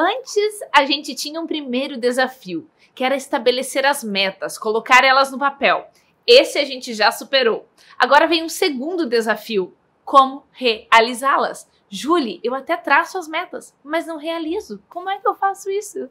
Antes, a gente tinha um primeiro desafio, que era estabelecer as metas, colocar elas no papel. Esse a gente já superou. Agora vem um segundo desafio: como realizá-las. Julie, eu até traço as metas, mas não realizo. Como é que eu faço isso?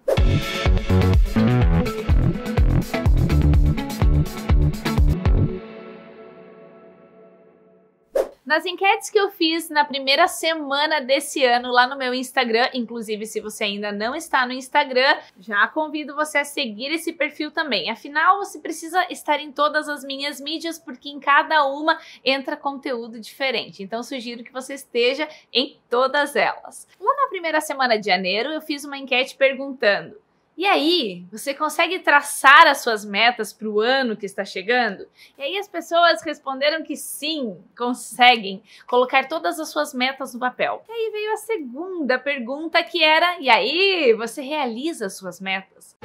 Nas enquetes que eu fiz na primeira semana desse ano lá no meu Instagram, inclusive se você ainda não está no Instagram, já convido você a seguir esse perfil também. Afinal, você precisa estar em todas as minhas mídias porque em cada uma entra conteúdo diferente. Então sugiro que você esteja em todas elas. Lá na primeira semana de janeiro, eu fiz uma enquete perguntando: e aí, você consegue traçar as suas metas para o ano que está chegando? E aí as pessoas responderam que sim, conseguem colocar todas as suas metas no papel. E aí veio a segunda pergunta que era: e aí, você realiza as suas metas?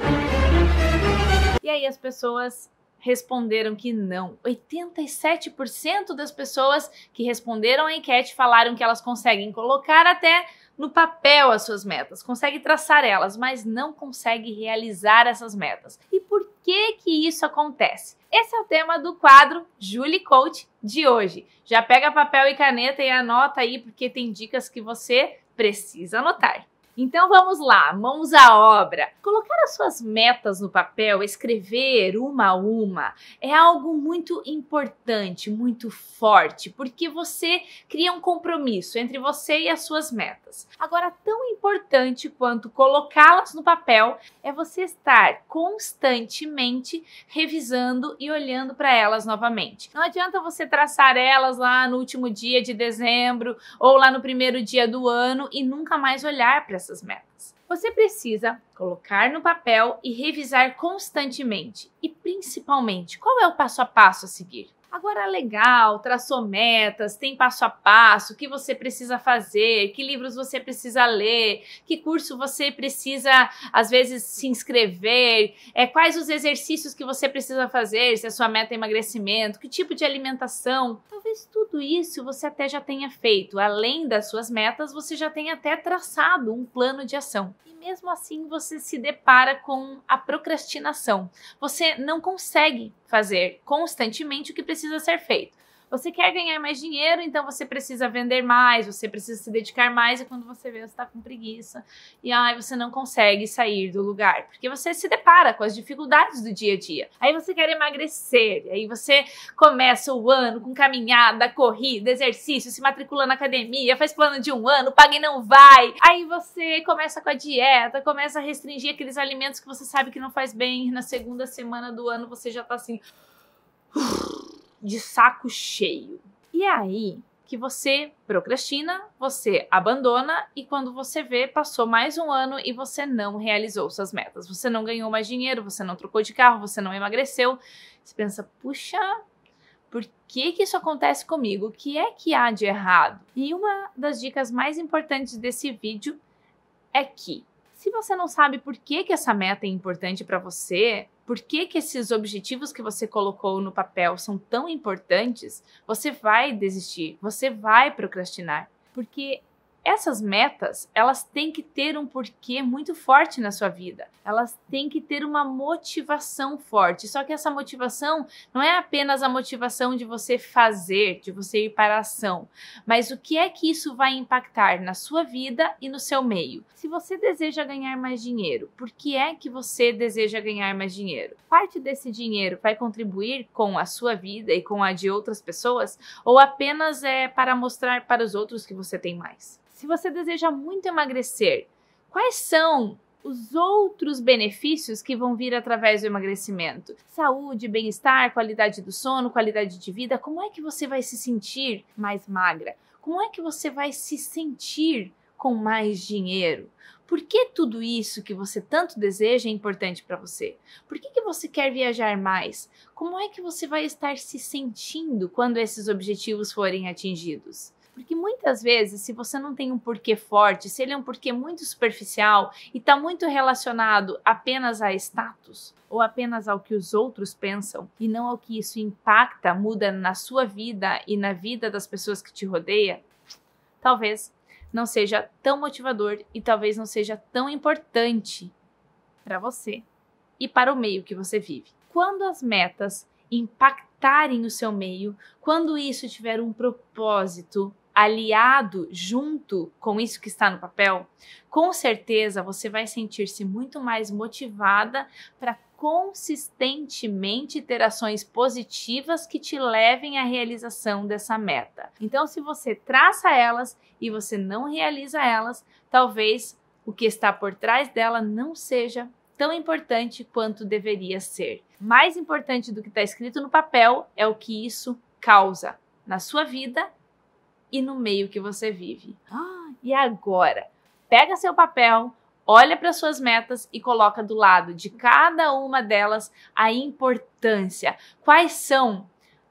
E aí as pessoas responderam que não. 87% das pessoas que responderam a enquete falaram que elas conseguem colocar até no papel as suas metas, consegue traçar elas, mas não consegue realizar essas metas. E por que que isso acontece? Esse é o tema do quadro Julie Coach de hoje. Já pega papel e caneta e anota aí porque tem dicas que você precisa anotar. Então vamos lá, mãos à obra. Colocar as suas metas no papel, escrever uma a uma, é algo muito importante, muito forte, porque você cria um compromisso entre você e as suas metas. Agora, tão importante quanto colocá-las no papel é você estar constantemente revisando e olhando para elas novamente. Não adianta você traçar elas lá no último dia de dezembro ou lá no primeiro dia do ano e nunca mais olhar para essas metas. Você precisa colocar no papel e revisar constantemente. E principalmente, qual é o passo a passo a seguir? Agora, legal, traçou metas, tem passo a passo, o que você precisa fazer, que livros você precisa ler, que curso você precisa, às vezes, se inscrever, é, quais os exercícios que você precisa fazer, se a sua meta é emagrecimento, que tipo de alimentação. Talvez tudo isso você até já tenha feito. Além das suas metas, você já tenha até traçado um plano de ação mesmo assim você se depara com a procrastinação. Você não consegue fazer constantemente o que precisa ser feito. Você quer ganhar mais dinheiro, então você precisa vender mais, você precisa se dedicar mais, e quando você vê, você está com preguiça. E ai, você não consegue sair do lugar, porque você se depara com as dificuldades do dia a dia. Aí você quer emagrecer, aí você começa o ano com caminhada, corrida, exercício, se matricula na academia, faz plano de um ano, paga e não vai. Aí você começa com a dieta, começa a restringir aqueles alimentos que você sabe que não faz bem. Na segunda semana do ano você já tá assim de saco cheio. E é aí que você procrastina, você abandona e quando você vê, passou mais um ano e você não realizou suas metas. Você não ganhou mais dinheiro, você não trocou de carro, você não emagreceu. Você pensa, puxa, por que, que isso acontece comigo? O que é que há de errado? E uma das dicas mais importantes desse vídeo é que se você não sabe por que, que essa meta é importante para você, por que, que esses objetivos que você colocou no papel são tão importantes, você vai desistir, você vai procrastinar. Porque essas metas, elas têm que ter um porquê muito forte na sua vida. Elas têm que ter uma motivação forte. Só que essa motivação não é apenas a motivação de você fazer, de você ir para a ação, mas o que é que isso vai impactar na sua vida e no seu meio. Se você deseja ganhar mais dinheiro, por que é que você deseja ganhar mais dinheiro? Parte desse dinheiro vai contribuir com a sua vida e com a de outras pessoas ou apenas é para mostrar para os outros que você tem mais? Se você deseja muito emagrecer, quais são os outros benefícios que vão vir através do emagrecimento? Saúde, bem-estar, qualidade do sono, qualidade de vida. Como é que você vai se sentir mais magra? Como é que você vai se sentir com mais dinheiro? Por que tudo isso que você tanto deseja é importante para você? Por que, que você quer viajar mais? Como é que você vai estar se sentindo quando esses objetivos forem atingidos? Porque muitas vezes, se você não tem um porquê forte, se ele é um porquê muito superficial e está muito relacionado apenas a status ou apenas ao que os outros pensam e não ao que isso impacta, muda na sua vida e na vida das pessoas que te rodeiam, talvez não seja tão motivador e talvez não seja tão importante para você e para o meio que você vive. Quando as metas impactarem o seu meio, quando isso tiver um propósito aliado junto com isso que está no papel, com certeza você vai sentir-se muito mais motivada para consistentemente ter ações positivas que te levem à realização dessa meta. Então, se você traça elas e você não realiza elas, talvez o que está por trás dela não seja tão importante quanto deveria ser. Mais importante do que está escrito no papel é o que isso causa na sua vida e no meio que você vive. Ah, e agora? Pega seu papel, olha para suas metas e coloca do lado de cada uma delas a importância. Quais são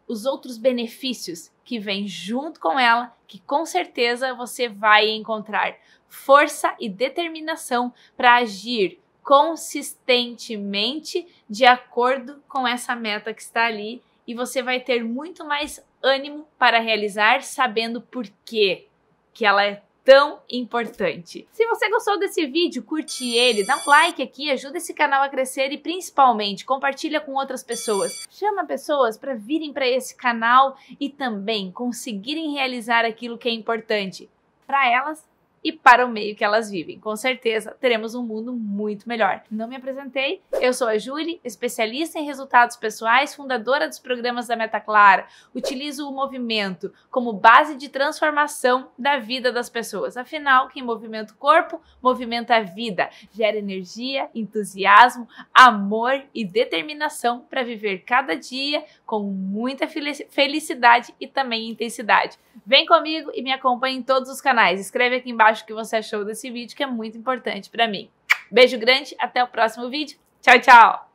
os outros benefícios que vêm junto com ela, que com certeza você vai encontrar força e determinação para agir consistentemente de acordo com essa meta que está ali e você vai ter muito mais ânimo para realizar sabendo por quê que ela é tão importante. Se você gostou desse vídeo, curte ele, dá um like aqui, ajuda esse canal a crescer e principalmente compartilha com outras pessoas. Chama pessoas para virem para esse canal e também conseguirem realizar aquilo que é importante para elas e para o meio que elas vivem. Com certeza teremos um mundo muito melhor. Não me apresentei, eu sou a Julie, especialista em resultados pessoais, fundadora dos programas da Meta Clara. Utilizo o movimento como base de transformação da vida das pessoas. Afinal, quem movimenta o corpo, movimenta a vida, gera energia, entusiasmo, amor e determinação para viver cada dia com muita felicidade e também intensidade. Vem comigo e me acompanhe em todos os canais. Escreve aqui embaixo o que você achou desse vídeo, que é muito importante para mim. Beijo grande, até o próximo vídeo. Tchau, tchau!